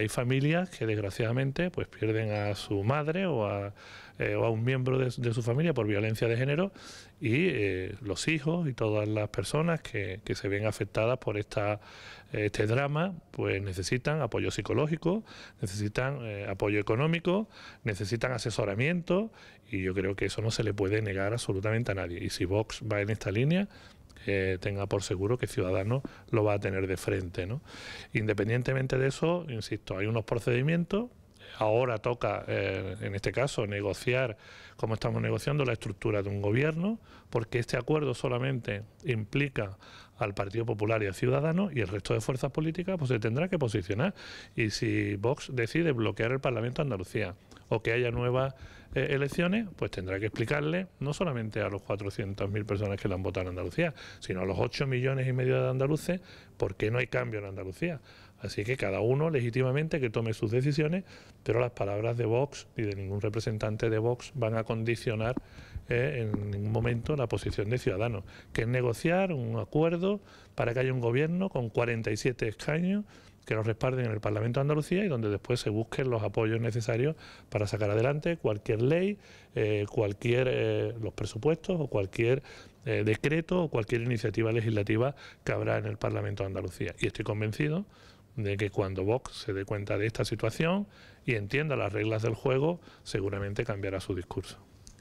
Hay familias que desgraciadamente pues pierden a su madre o a, eh, un miembro de, su familia por violencia de género y eh, los hijos y todas las personas que, se ven afectadas por esta, este drama pues necesitan apoyo psicológico, necesitan eh, apoyo económico, necesitan asesoramiento y yo creo que eso no se le puede negar absolutamente a nadie. Y si Vox va en esta línea, tenga por seguro que Ciudadanos lo va a tener de frente. ¿no? Independientemente de eso, insisto, hay unos procedimientos. Ahora toca, eh, en este caso, negociar, como estamos negociando, la estructura de un gobierno, porque este acuerdo solamente implica al Partido Popular y a Ciudadanos y el resto de fuerzas políticas pues se tendrá que posicionar. Y si Vox decide bloquear el Parlamento de Andalucía o que haya nuevas eh, elecciones, pues tendrá que explicarle no solamente a los 400.000 personas que le han votado en Andalucía, sino a los 8 millones y medio de andaluces por qué no hay cambio en Andalucía. Así que cada uno legítimamente que tome sus decisiones, pero las palabras de Vox y de ningún representante de Vox van a condicionar eh, en ningún momento la posición de Ciudadanos, que es negociar un acuerdo para que haya un gobierno con 47 escaños que nos respalden en el Parlamento de Andalucía y donde después se busquen los apoyos necesarios para sacar adelante cualquier ley, eh, cualquier eh, los presupuestos o cualquier eh, decreto o cualquier iniciativa legislativa que habrá en el Parlamento de Andalucía. Y estoy convencido de que cuando Vox se dé cuenta de esta situación y entienda las reglas del juego, seguramente cambiará su discurso.